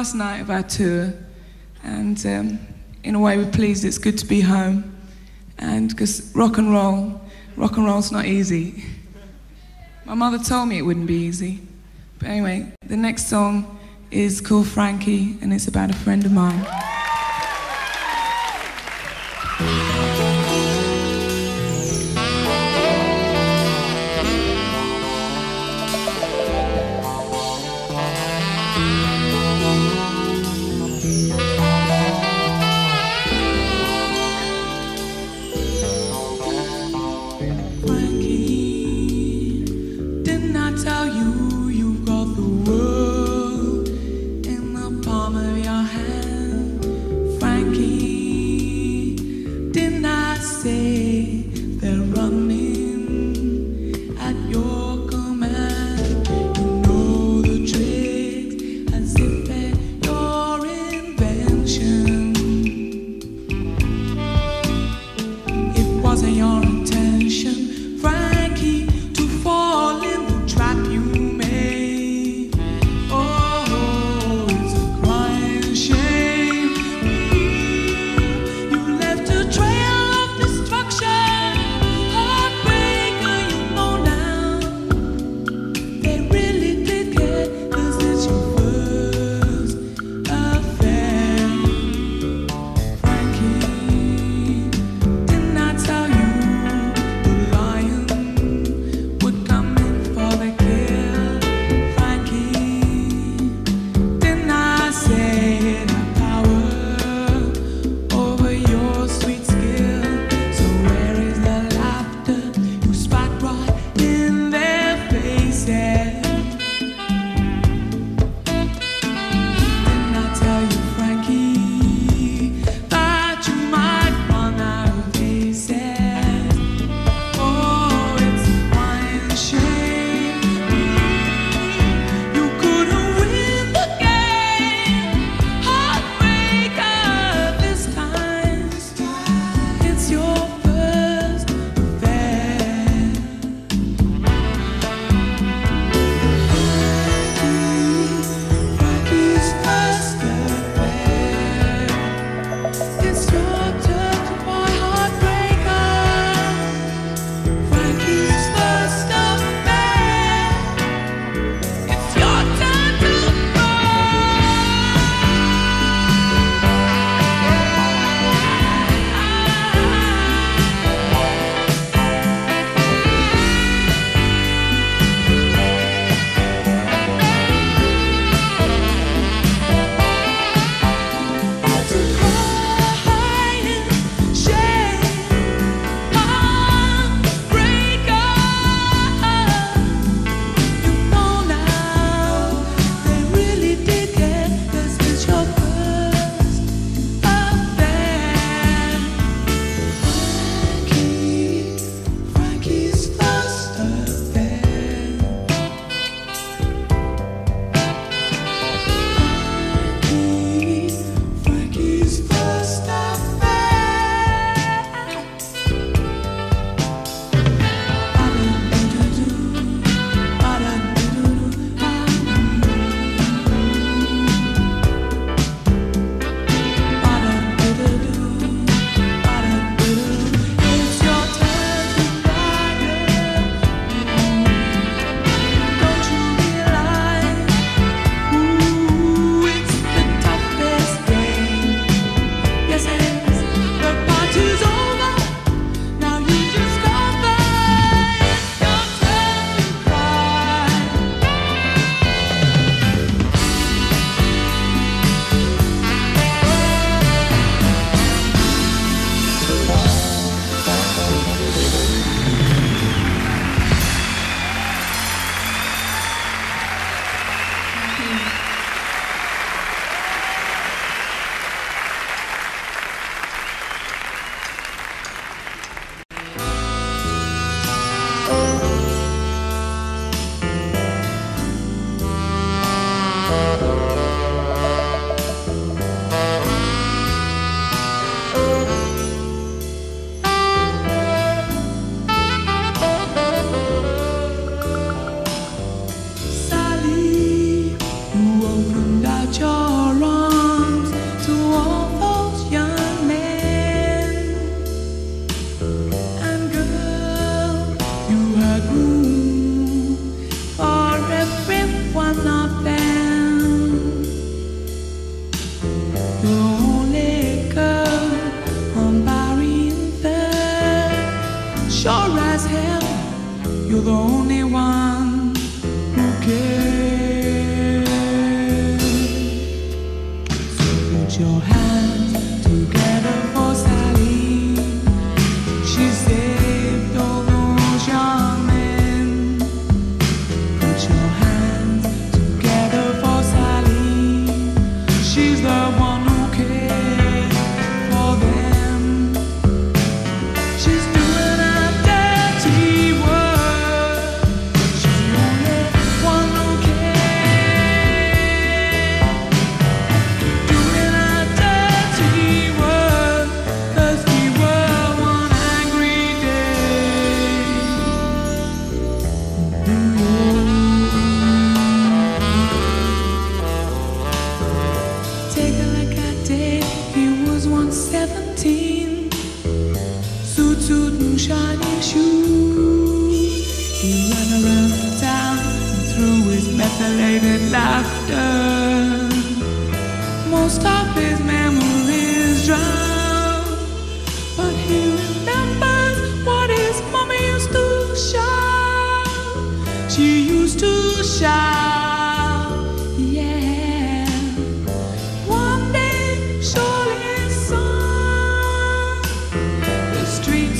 last night of our tour, and um, in a way, we're pleased it's good to be home. And because rock and roll, rock and roll's not easy. My mother told me it wouldn't be easy. But anyway, the next song is called Frankie, and it's about a friend of mine.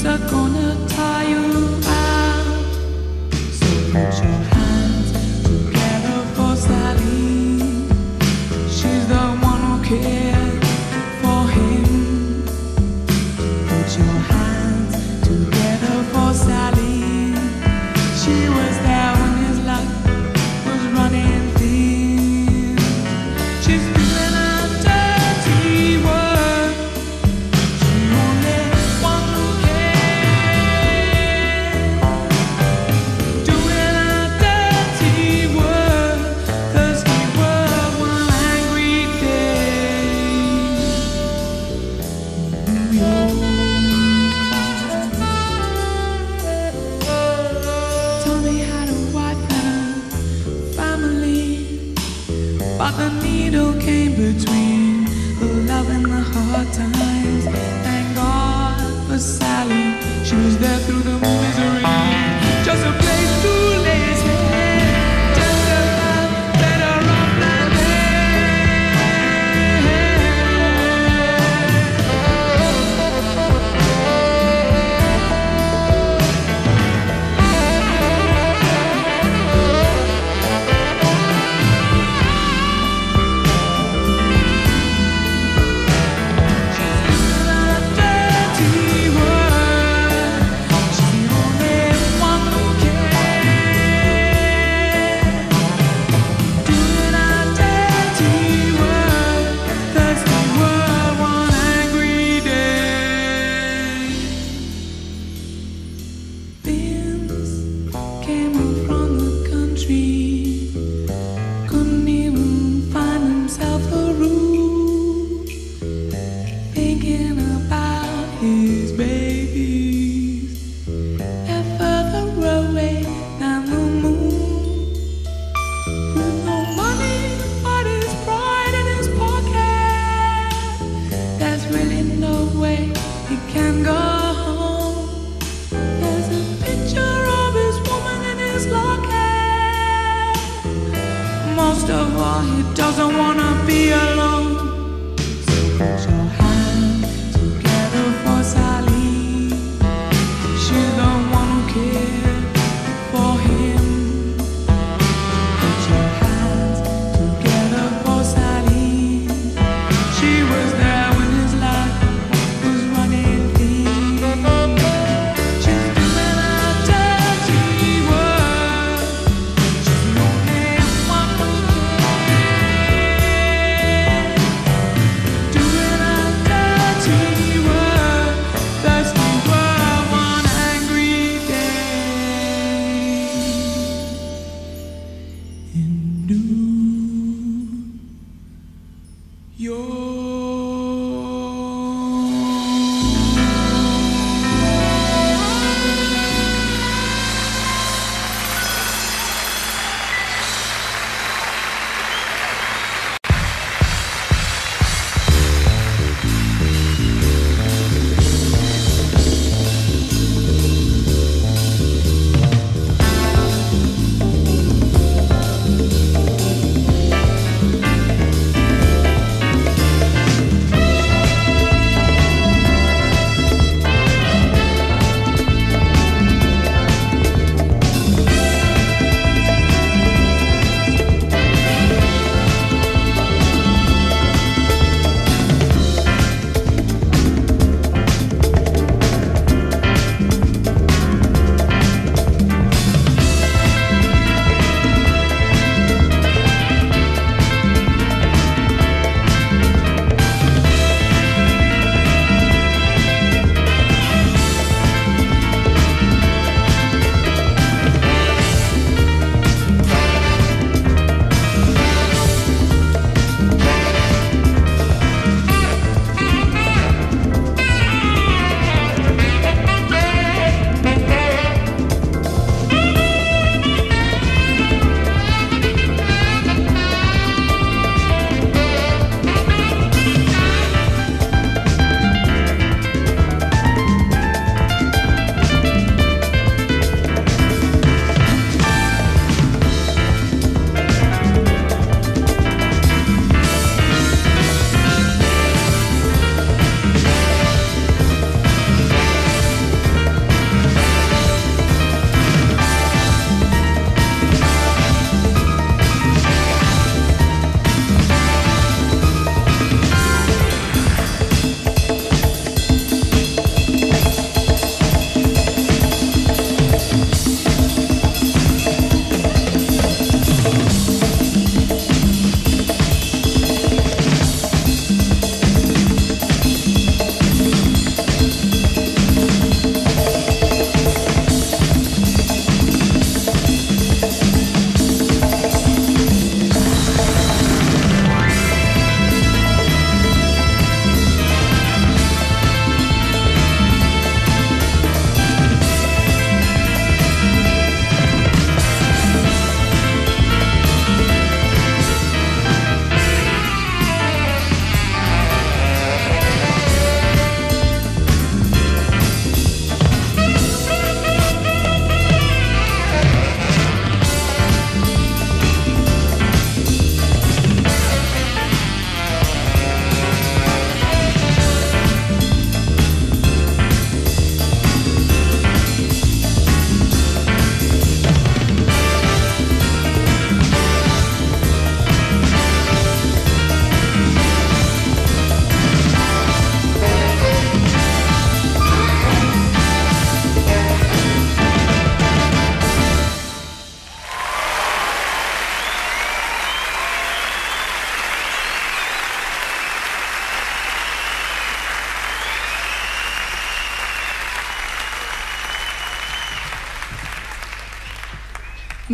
Are gonna tire you out. So put your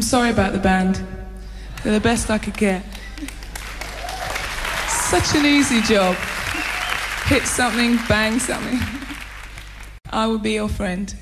sorry about the band. They're the best I could get. Such an easy job. Hit something, bang something. I will be your friend.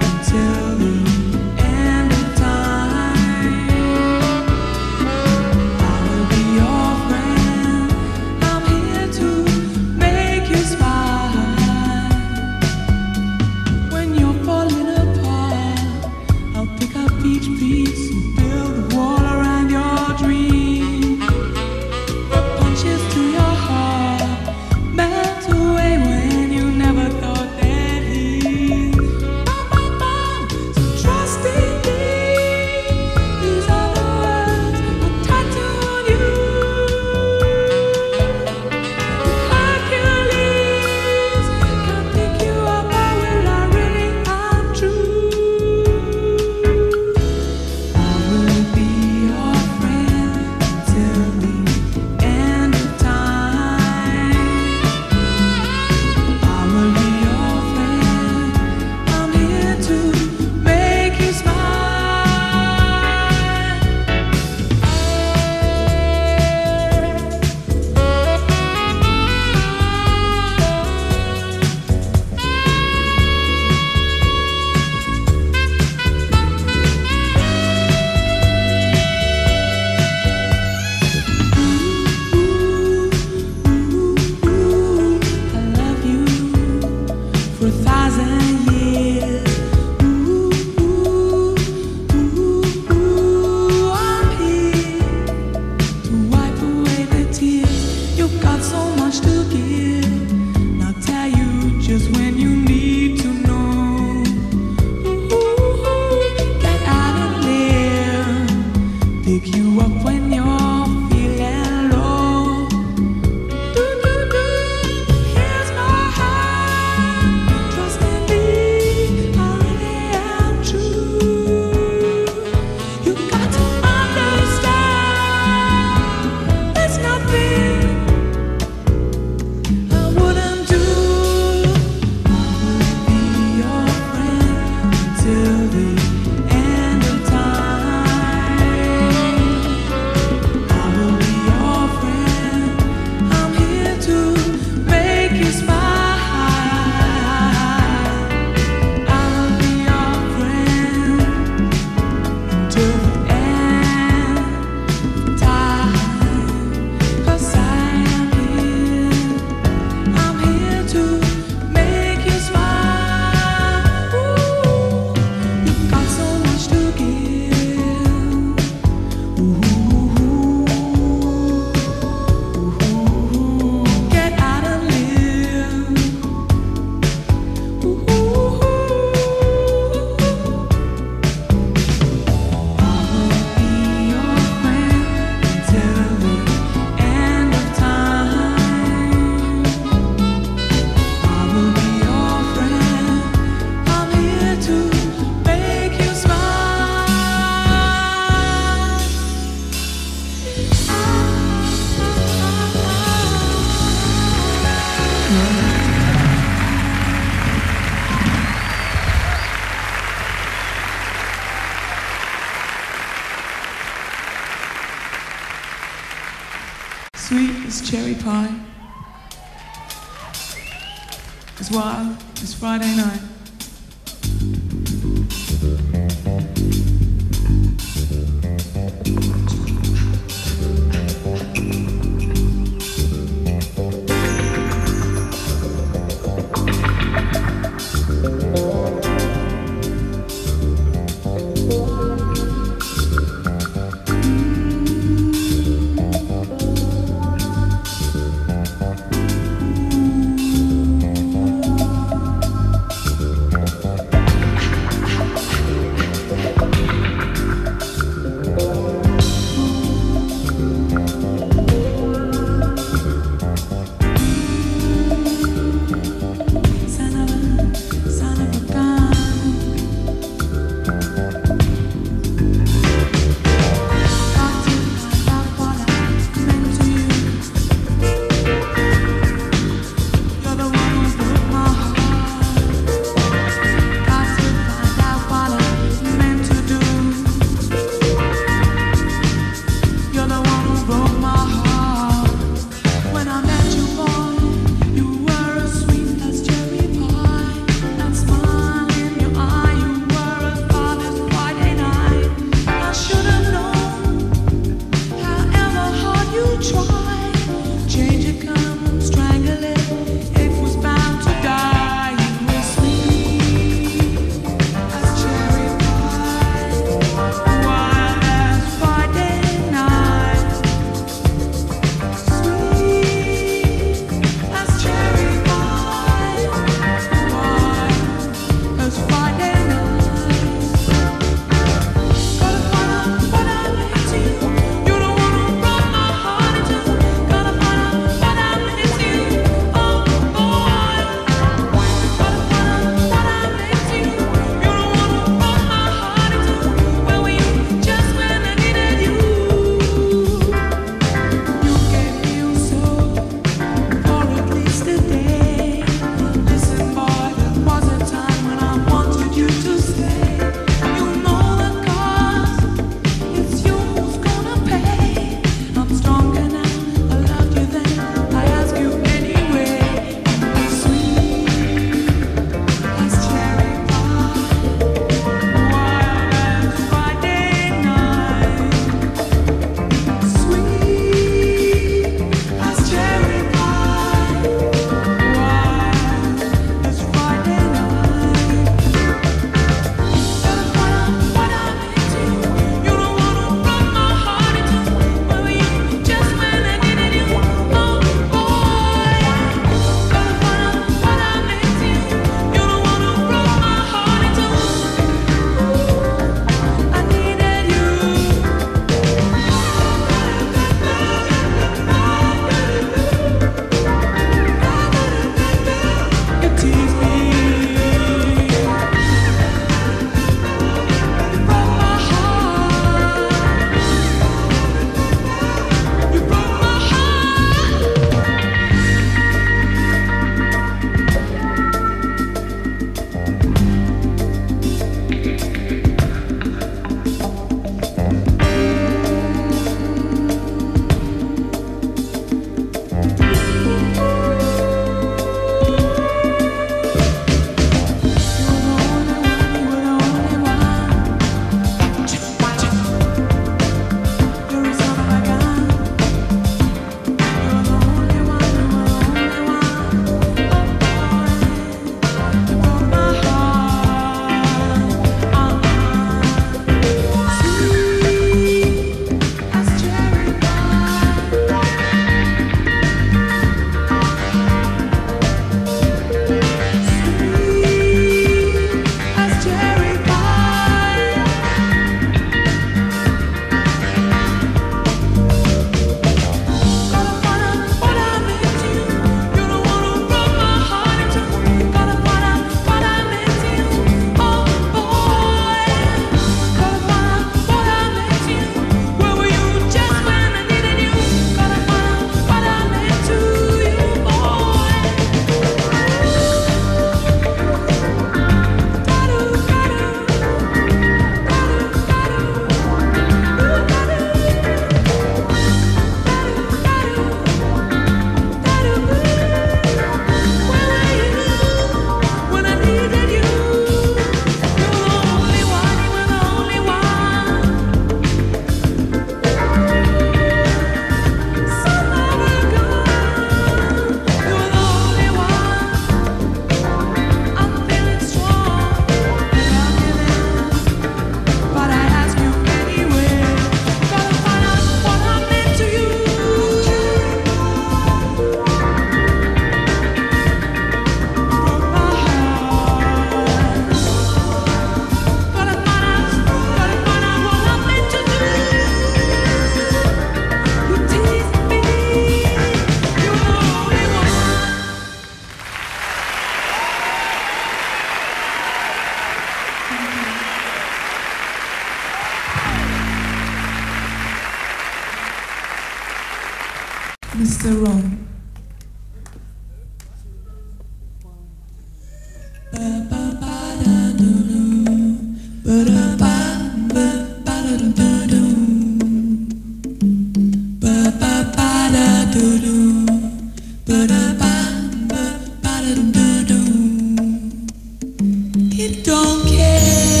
It don't care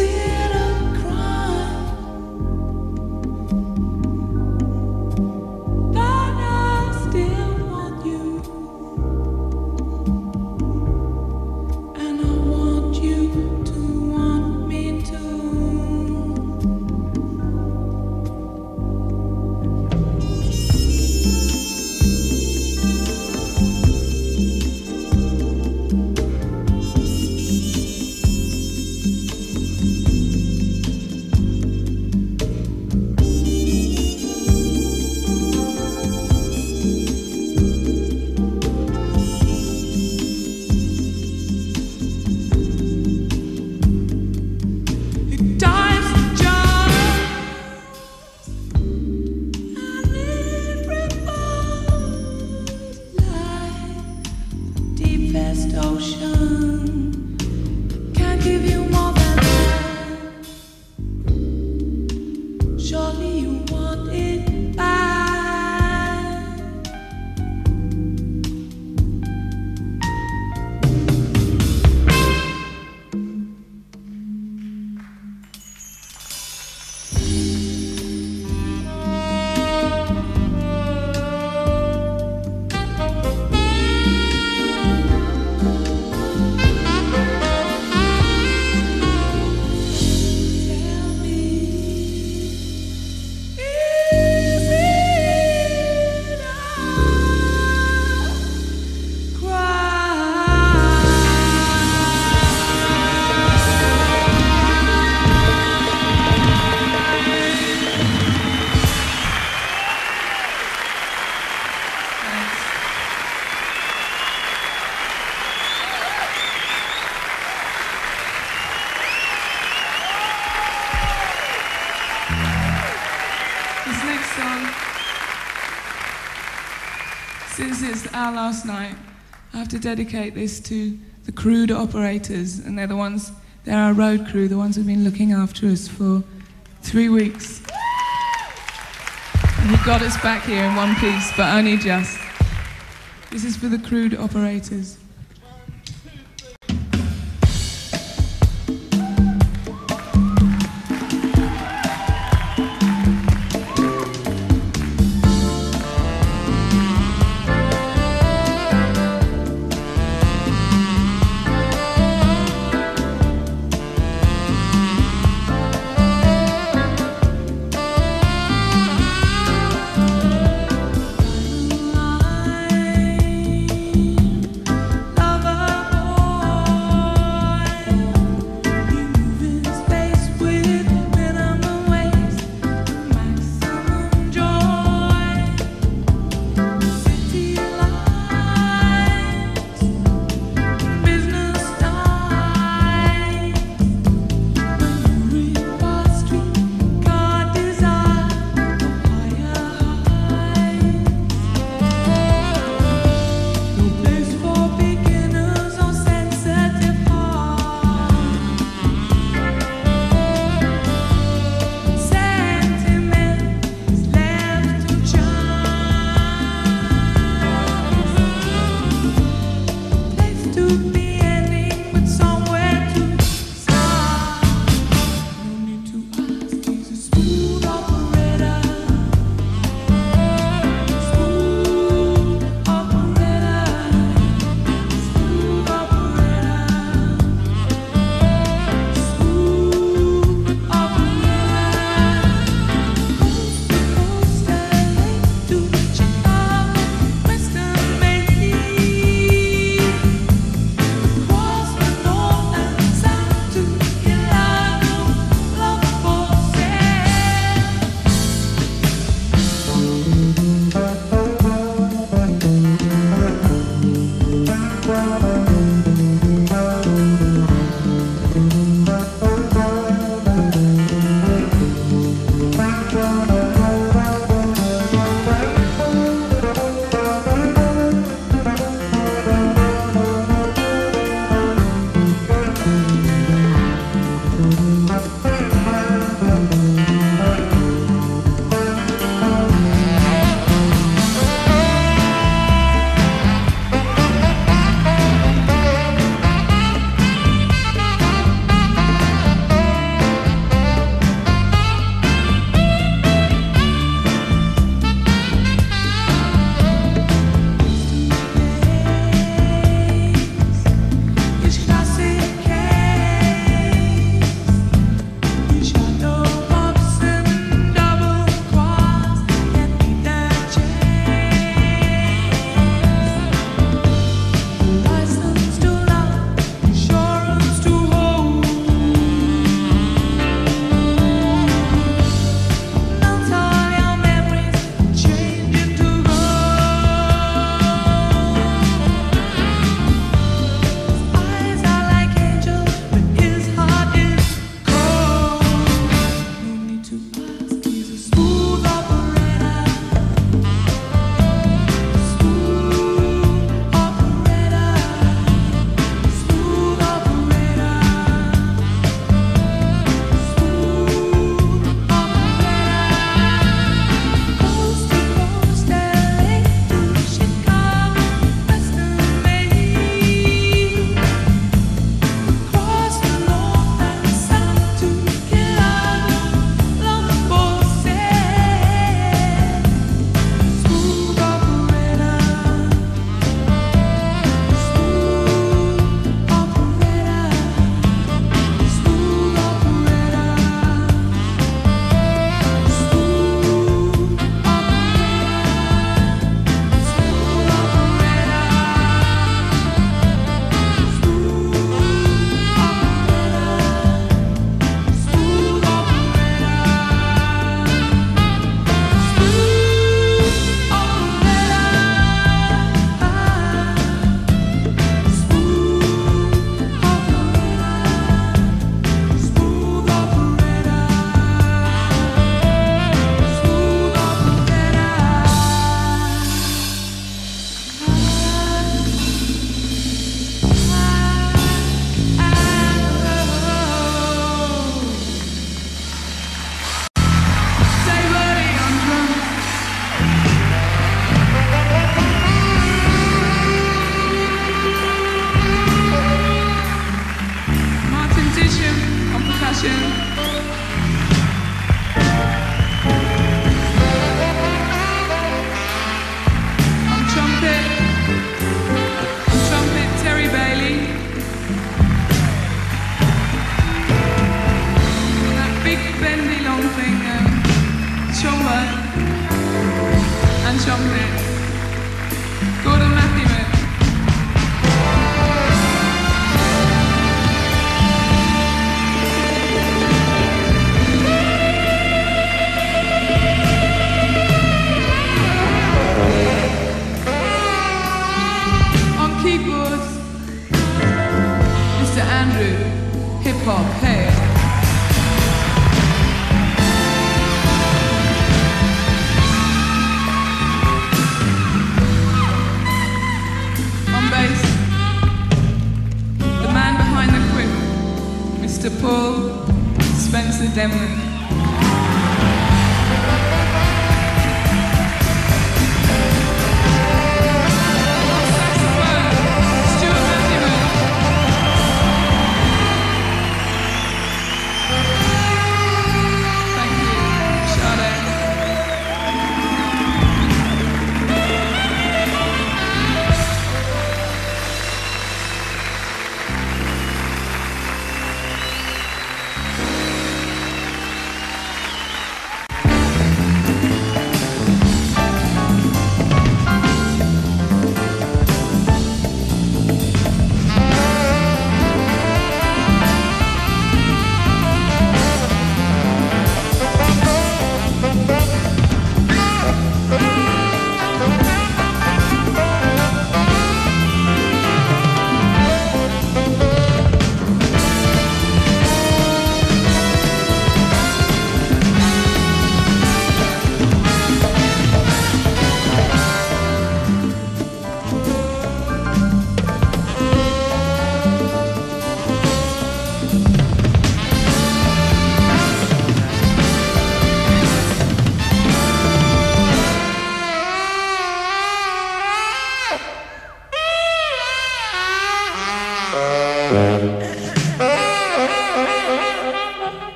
see Last night, I have to dedicate this to the crude operators, and they're the ones, they're our road crew, the ones who've been looking after us for three weeks. And who got us back here in one piece, but only just. This is for the crude operators.